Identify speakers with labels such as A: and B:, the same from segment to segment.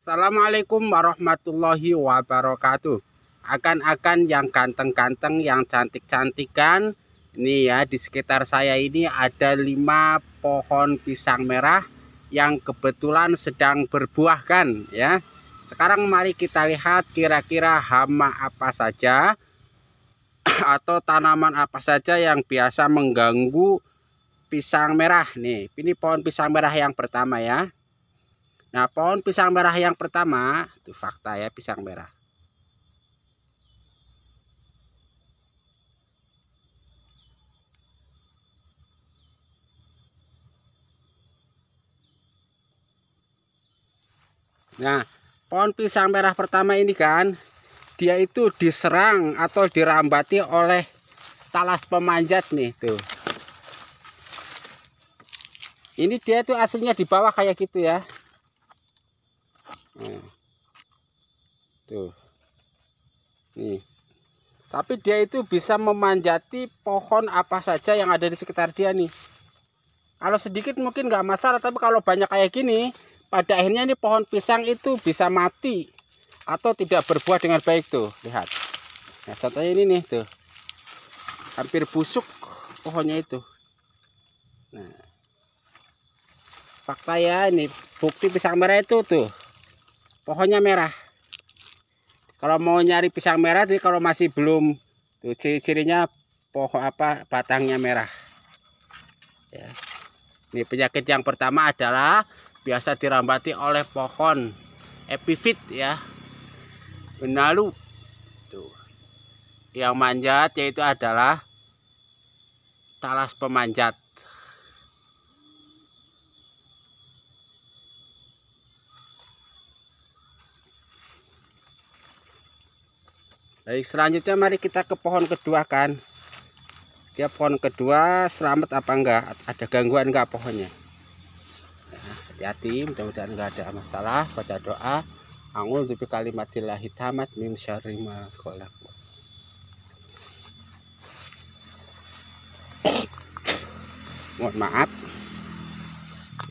A: Assalamualaikum warahmatullahi wabarakatuh. Akan-akan yang ganteng-ganteng yang cantik-cantikan Ini ya di sekitar saya ini ada lima pohon pisang merah Yang kebetulan sedang berbuah kan ya. Sekarang mari kita lihat kira-kira hama apa saja Atau tanaman apa saja yang biasa mengganggu pisang merah. Nih Ini pohon pisang merah yang pertama ya Nah, pohon pisang merah yang pertama, itu fakta ya pisang merah. Nah, pohon pisang merah pertama ini kan, dia itu diserang atau dirambati oleh talas pemanjat nih, tuh. Ini dia tuh aslinya di bawah kayak gitu ya. Tuh. Nih. Tapi dia itu bisa memanjati pohon apa saja yang ada di sekitar dia nih. Kalau sedikit mungkin nggak masalah, tapi kalau banyak kayak gini, pada akhirnya ini pohon pisang itu bisa mati atau tidak berbuah dengan baik tuh. Lihat. Nah, contohnya ini nih tuh. Hampir busuk pohonnya itu. Nah. Fakta ya ini bukti pisang merah itu tuh pohonnya merah kalau mau nyari pisang merah jadi kalau masih belum tuh ciri-cirinya pohon apa batangnya merah. Ya. Ini penyakit yang pertama adalah biasa dirambati oleh pohon epifit ya. Benalu. Tuh. Yang manjat yaitu adalah talas pemanjat Baik, selanjutnya mari kita ke pohon kedua kan. Dia pohon kedua selamat apa enggak? Ada gangguan enggak pohonnya? Hati-hati, mudah-mudahan enggak ada masalah. Baca doa. Angul tubi kalimatillahi tamat min syarri ma Mohon maaf.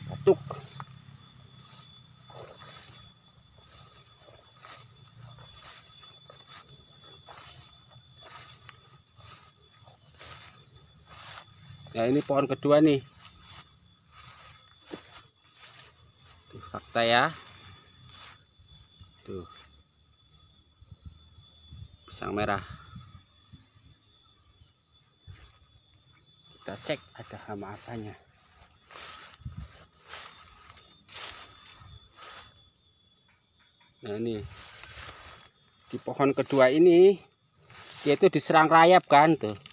A: Batuk. Nah ini pohon kedua nih. Tuh fakta ya. Tuh. Pisang merah. Kita cek ada hama apanya. Nah ini di pohon kedua ini dia itu diserang rayap kan tuh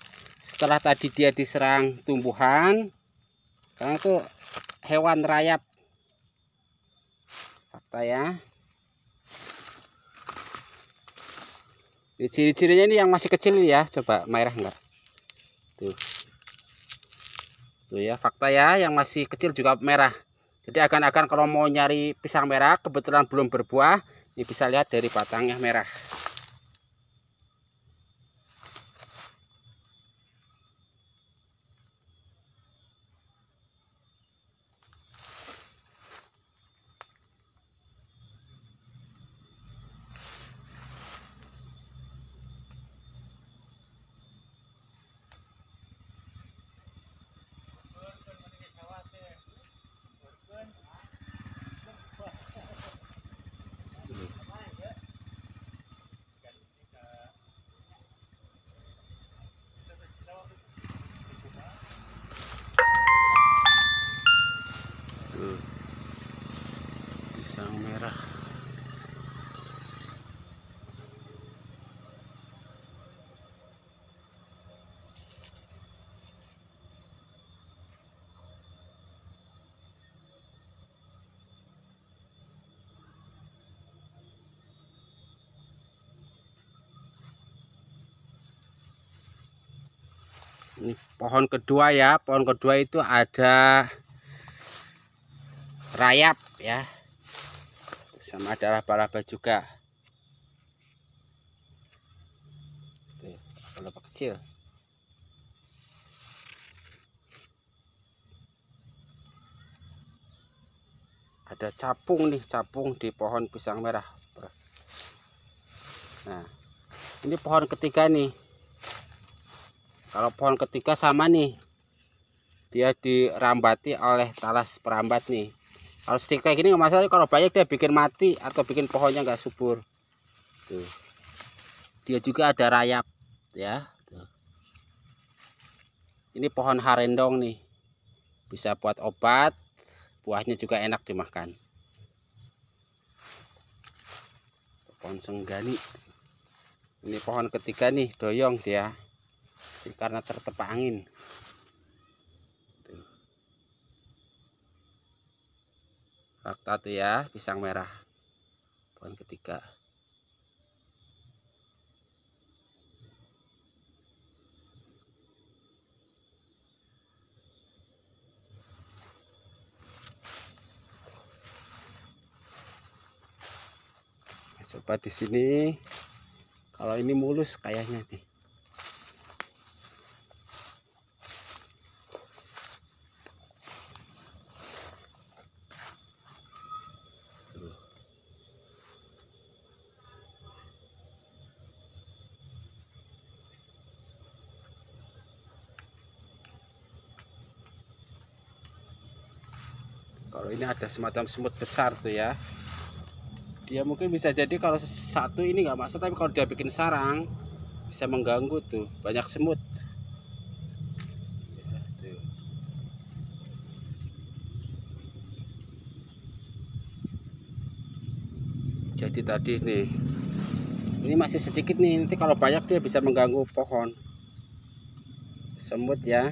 A: setelah tadi dia diserang tumbuhan karena itu hewan rayap. Fakta ya. Ciri-cirinya ini yang masih kecil ya coba merah enggak? Tuh. Tuh ya fakta ya yang masih kecil juga merah. Jadi akan-akan kalau mau nyari pisang merah kebetulan belum berbuah ini bisa lihat dari batangnya merah ini pohon kedua ya. Pohon kedua itu ada rayap ya sama ada laba-laba juga. Laba kecil. Ada capung nih capung di pohon pisang merah. Nah ini pohon ketiga nih. Kalau pohon ketiga sama nih. Dia dirambati oleh talas perambat nih kalau sedikit kayak gini nggak masalah kalau banyak dia bikin mati atau bikin pohonnya nggak subur. Tuh. Dia juga ada rayap ya. Tuh. ini pohon harendong nih. Bisa buat obat buahnya juga enak dimakan. Pohon senggani. Ini pohon ketiga nih doyong dia. Karena tertepak angin fakta tuh ya pisang merah. Pohon ketiga. Coba di sini. Kalau ini mulus kayaknya nih kalau ini ada semacam semut besar tuh ya. Dia mungkin bisa jadi kalau satu ini nggak masalah tapi kalau dia bikin sarang bisa mengganggu tuh. Banyak semut. Jadi tadi nih ini masih sedikit nih. Nanti kalau banyak dia bisa mengganggu pohon. Semut ya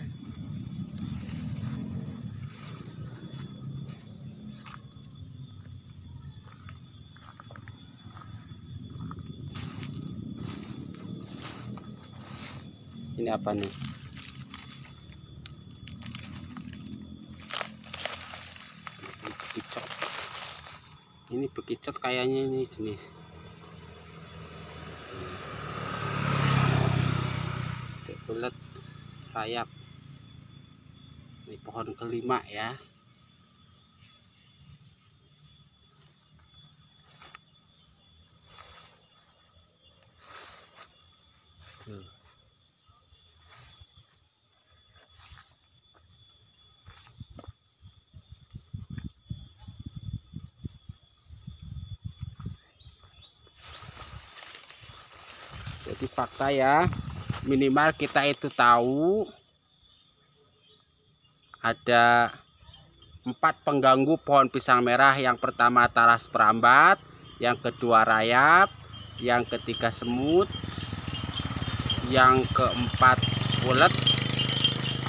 A: apa nih? Bekicot. Ini bekicot kayaknya ini jenis. Bulat sayap ini pohon kelima ya jadi fakta ya minimal kita itu tahu ada empat pengganggu pohon pisang merah. Yang pertama talas perambat yang kedua rayap yang ketiga semut yang keempat ulet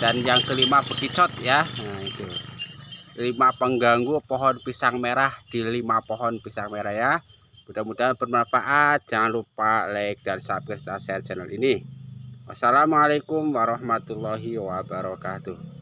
A: dan yang kelima bekicot ya. Nah itu. Lima pengganggu pohon pisang merah di lima pohon pisang merah ya Mudah-mudahan bermanfaat. Jangan lupa like dan subscribe share channel ini. Wassalamualaikum warahmatullahi wabarakatuh.